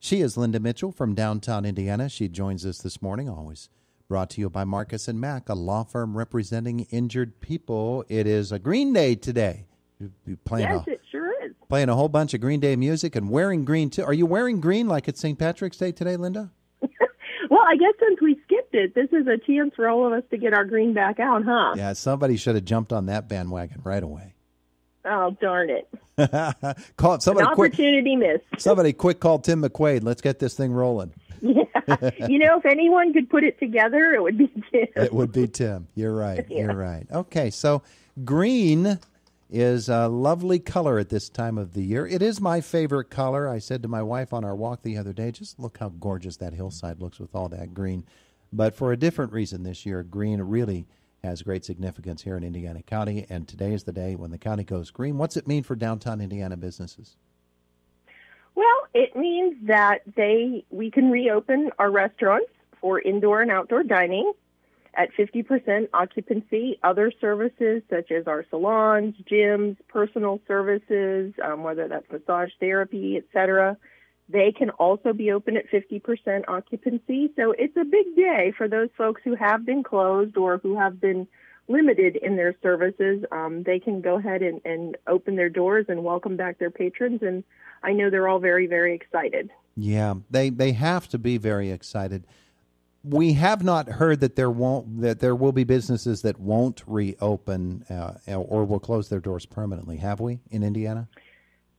She is Linda Mitchell from downtown Indiana. She joins us this morning, always brought to you by Marcus and Mack, a law firm representing injured people. It is a Green Day today. You playing yes, a, it sure is. Playing a whole bunch of Green Day music and wearing green too. Are you wearing green like it's St. Patrick's Day today, Linda? well, I guess since we skipped it, this is a chance for all of us to get our green back out, huh? Yeah, somebody should have jumped on that bandwagon right away. Oh darn it! call somebody. An opportunity quick, missed. somebody quick call Tim McQuaid. Let's get this thing rolling. Yeah, you know, if anyone could put it together, it would be Tim. It would be Tim. You're right. Yeah. You're right. Okay, so green is a lovely color at this time of the year. It is my favorite color. I said to my wife on our walk the other day, just look how gorgeous that hillside looks with all that green. But for a different reason this year, green really has great significance here in Indiana County, and today is the day when the county goes green. What's it mean for downtown Indiana businesses? Well, it means that they we can reopen our restaurants for indoor and outdoor dining at 50% occupancy. Other services such as our salons, gyms, personal services, um, whether that's massage therapy, etc., they can also be open at 50% occupancy. So it's a big day for those folks who have been closed or who have been limited in their services. Um, they can go ahead and, and open their doors and welcome back their patrons. And I know they're all very, very excited. Yeah, they, they have to be very excited. We have not heard that there won't that there will be businesses that won't reopen uh, or will close their doors permanently. Have we in Indiana?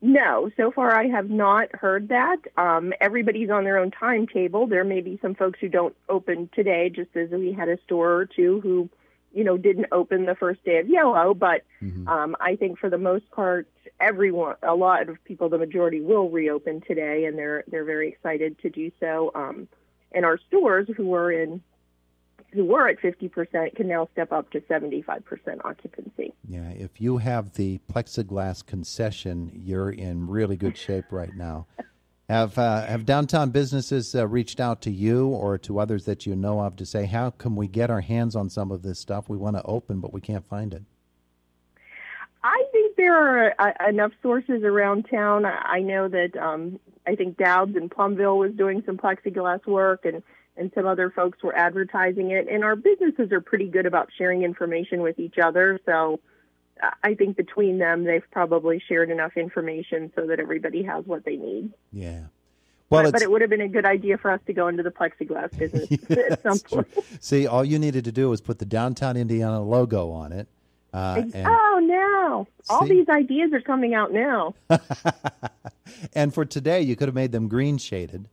No, so far I have not heard that. Um, everybody's on their own timetable. There may be some folks who don't open today, just as we had a store or two who, you know, didn't open the first day of yellow. But mm-hmm. um, I think for the most part, everyone, a lot of people, the majority will reopen today, and they're they're very excited to do so. Um, and our stores who are in who were at 50% can now step up to 75% occupancy. Yeah, if you have the plexiglass concession, you're in really good shape right now. have uh, have downtown businesses uh, reached out to you or to others that you know of to say, how can we get our hands on some of this stuff? We want to open, but we can't find it. I think there are uh, enough sources around town. I know that um, I think Dowds in Plumville was doing some plexiglass work, and and some other folks were advertising it. And our businesses are pretty good about sharing information with each other. So I think between them, they've probably shared enough information so that everybody has what they need. Yeah. Well, but, but, it would have been a good idea for us to go into the plexiglass business yeah, at some point. See, all you needed to do was put the downtown Indiana logo on it. Uh, and, oh, now all these ideas are coming out now. and for today, you could have made them green shaded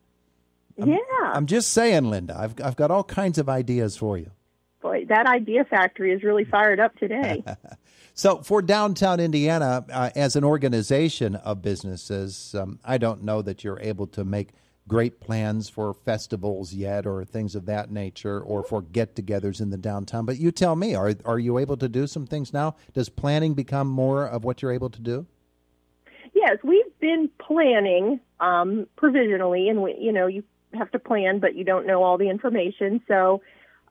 I'm, yeah. I'm just saying, Linda. I've I've got all kinds of ideas for you. Boy, that idea factory is really fired up today. so, for downtown Indiana, uh, as an organization of businesses, um, I don't know that you're able to make great plans for festivals yet, or things of that nature, or for get-togethers in the downtown. But you tell me, are are you able to do some things now? Does planning become more of what you're able to do? Yes, we've been planning um, provisionally, and we, you know, you have to plan, but you don't know all the information. So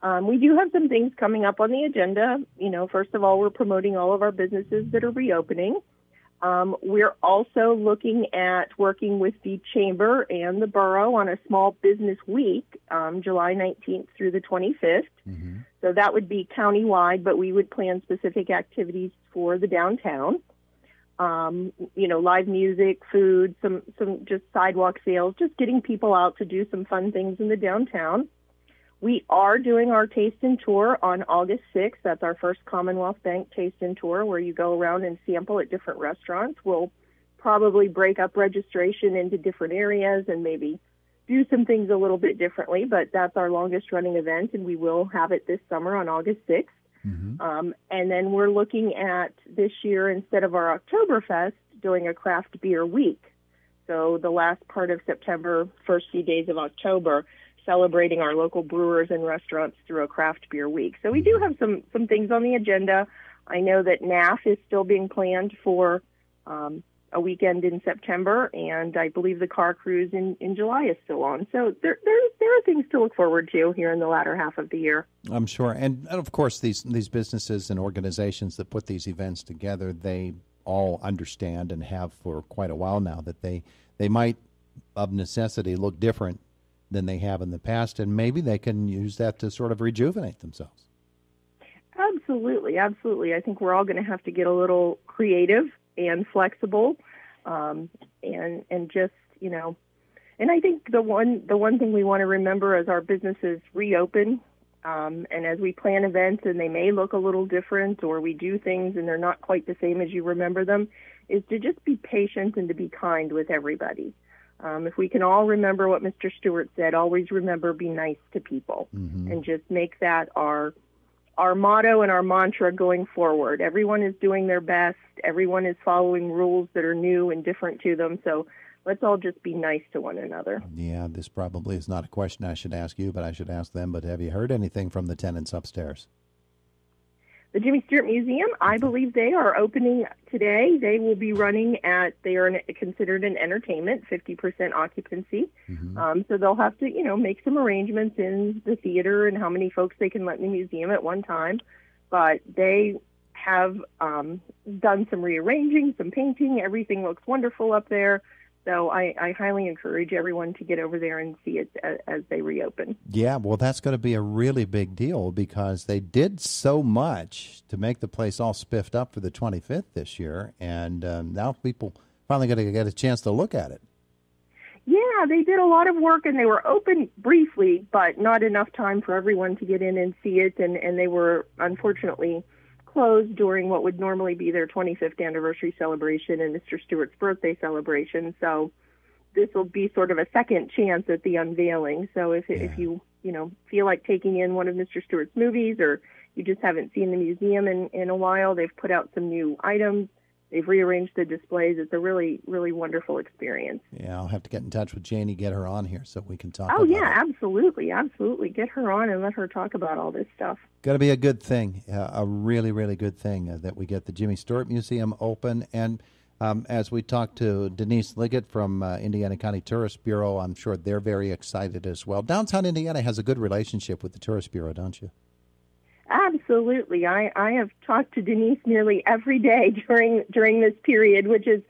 um, we do have some things coming up on the agenda. You know, first of all, we're promoting all of our businesses that are reopening. Um, we're also looking at working with the chamber and the borough on a small business week, um, July 19th through the 25th. Mm-hmm. So that would be countywide, but we would plan specific activities for the downtown um, you know, live music, food, some some just sidewalk sales, just getting people out to do some fun things in the downtown. We are doing our taste and tour on August 6th. That's our first Commonwealth Bank taste and tour where you go around and sample at different restaurants. We'll probably break up registration into different areas and maybe do some things a little bit differently, but that's our longest running event and we will have it this summer on August 6th. Mm-hmm. Um, and then we're looking at this year, instead of our Oktoberfest, doing a craft beer week. So the last part of September, first few days of October, celebrating our local brewers and restaurants through a craft beer week. So we do mm-hmm. have some some things on the agenda. I know that NAF is still being planned for um, a weekend in September, and I believe the car cruise in, in July is still on. So there, there there are things to look forward to here in the latter half of the year. I'm sure, and, and of course these these businesses and organizations that put these events together, they all understand and have for quite a while now that they they might of necessity, look different than they have in the past, and maybe they can use that to sort of rejuvenate themselves. Absolutely, absolutely. I think we're all going to have to get a little creative and flexible, um, and and just you know, and I think the one the one thing we want to remember as our businesses reopen, um, and as we plan events and they may look a little different, or we do things and they're not quite the same as you remember them, is to just be patient and to be kind with everybody. Um, if we can all remember what Mr. Stewart said, always remember be nice to people, mm-hmm. and just make that our our motto and our mantra going forward. Everyone is doing their best. Everyone is following rules that are new and different to them. So let's all just be nice to one another. Yeah, this probably is not a question I should ask you, but I should ask them. But have you heard anything from the tenants upstairs? The Jimmy Stewart Museum, I believe they are opening today. They will be running at, they are considered an entertainment, 50% occupancy. Mm-hmm. Um, so they'll have to, you know, make some arrangements in the theater and how many folks they can let in the museum at one time. But they have um, done some rearranging, some painting. Everything looks wonderful up there. So I, I, highly encourage everyone to get over there and see it as, as they reopen. Yeah, well, that's going to be a really big deal because they did so much to make the place all spiffed up for the 25th this year, and um, now people finally going to get a chance to look at it. Yeah, they did a lot of work, and they were open briefly, but not enough time for everyone to get in and see it, and, and they were unfortunately closed during what would normally be their 25th anniversary celebration and Mr. Stewart's birthday celebration. So this will be sort of a second chance at the unveiling. So if yeah. if you you know feel like taking in one of Mr. Stewart's movies or you just haven't seen the museum in in a while, they've put out some new items they've rearranged the displays. It's a really, really wonderful experience. Yeah, I'll have to get in touch with Janie, get her on here so we can talk. Oh yeah, it. absolutely, absolutely. Get her on and let her talk about all this stuff. Got to be a good thing, uh, a really, really good thing uh, that we get the Jimmy Stewart Museum open and. Um, as we talked to Denise Liggett from uh, Indiana County Tourist Bureau, I'm sure they're very excited as well. Downtown Indiana has a good relationship with the Tourist Bureau, don't you? Absolutely. I, I have talked to Denise nearly every day during during this period, which is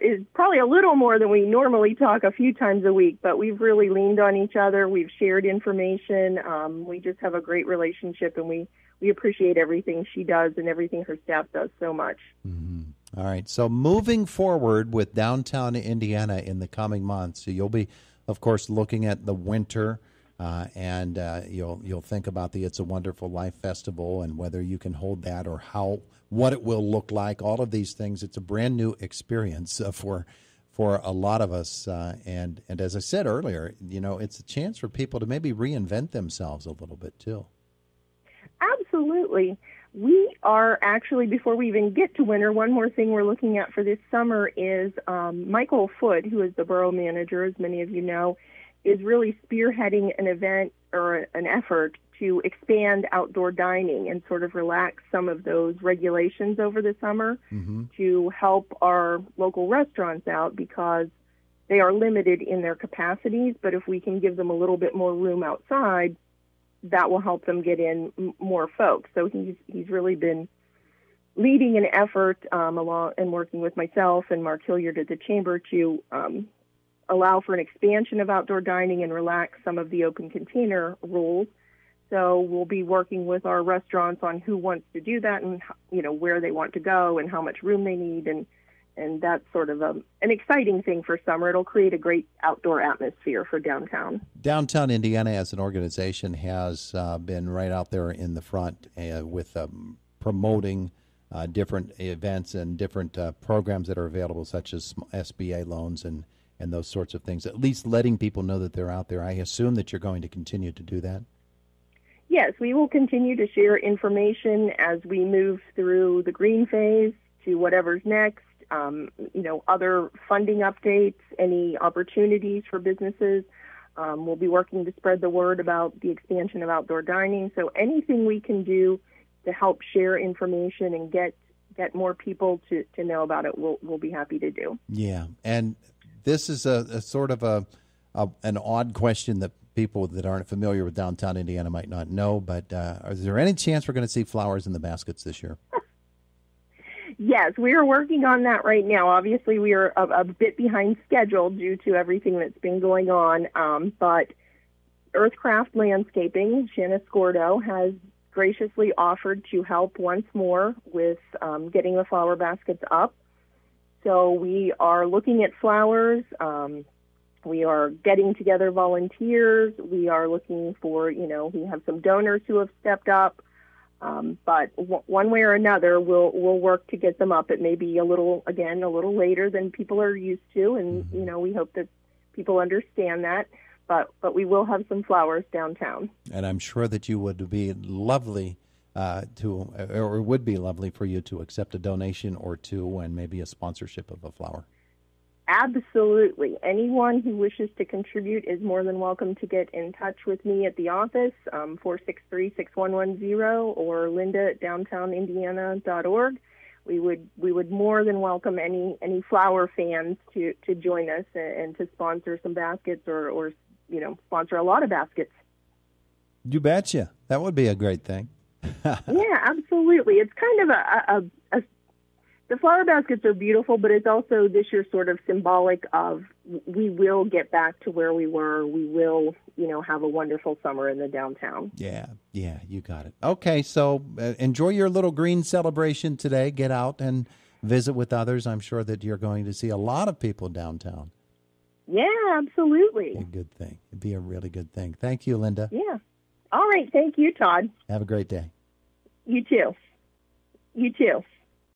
is probably a little more than we normally talk a few times a week, but we've really leaned on each other. We've shared information. Um, we just have a great relationship, and we, we appreciate everything she does and everything her staff does so much. Mm-hmm. All right. So, moving forward with downtown Indiana in the coming months, so you'll be, of course, looking at the winter uh, and uh, you'll you'll think about the It's a Wonderful Life festival and whether you can hold that or how what it will look like. All of these things. It's a brand new experience uh, for for a lot of us. Uh, and and as I said earlier, you know, it's a chance for people to maybe reinvent themselves a little bit too. Absolutely. We are actually, before we even get to winter, one more thing we're looking at for this summer is um, Michael Foote, who is the borough manager, as many of you know is really spearheading an event or an effort to expand outdoor dining and sort of relax some of those regulations over the summer mm-hmm. to help our local restaurants out because they are limited in their capacities. But if we can give them a little bit more room outside, that will help them get in m- more folks. So he's he's really been leading an effort um, along and working with myself and Mark Hilliard at the chamber to um, allow for an expansion of outdoor dining and relax some of the open container rules. So we'll be working with our restaurants on who wants to do that and you know where they want to go and how much room they need and and that's sort of a, um, an exciting thing for summer. It'll create a great outdoor atmosphere for downtown. Downtown Indiana, as an organization, has uh, been right out there in the front uh, with um, promoting uh, different events and different uh, programs that are available, such as SBA loans and and those sorts of things. At least letting people know that they're out there. I assume that you're going to continue to do that. Yes, we will continue to share information as we move through the green phase to whatever's next. Um, you know, other funding updates, any opportunities for businesses. Um, we'll be working to spread the word about the expansion of outdoor dining. So anything we can do to help share information and get get more people to, to know about it, we'll we'll be happy to do. Yeah, and this is a, a sort of a, a, an odd question that people that aren't familiar with downtown Indiana might not know. But uh, is there any chance we're going to see flowers in the baskets this year? yes, we are working on that right now. Obviously, we are a, a bit behind schedule due to everything that's been going on. Um, but Earthcraft Landscaping, Shanna Scordo, has graciously offered to help once more with um, getting the flower baskets up. So we are looking at flowers. Um, we are getting together volunteers. We are looking for, you know, we have some donors who have stepped up. Um, but w- one way or another, we'll we'll work to get them up. It may be a little, again, a little later than people are used to, and mm-hmm. you know, we hope that people understand that. But but we will have some flowers downtown. And I'm sure that you would be lovely uh, to, or it would be lovely for you to accept a donation or two, and maybe a sponsorship of a flower. Absolutely. Anyone who wishes to contribute is more than welcome to get in touch with me at the office, um, 463-6110 or linda at downtownindiana.org. We would we would more than welcome any any flower fans to, to join us and, and to sponsor some baskets or, or you know sponsor a lot of baskets. You betcha. That would be a great thing. yeah, absolutely. It's kind of a, a, a the flower baskets are beautiful, but it's also this year sort of symbolic of we will get back to where we were. We will, you know, have a wonderful summer in the downtown. Yeah, yeah, you got it. Okay, so uh, enjoy your little green celebration today. Get out and visit with others. I'm sure that you're going to see a lot of people downtown. Yeah, absolutely. a good thing. It'd be a really good thing. Thank you, Linda. Yeah. All right. Thank you, Todd. Have a great day. You too. You too.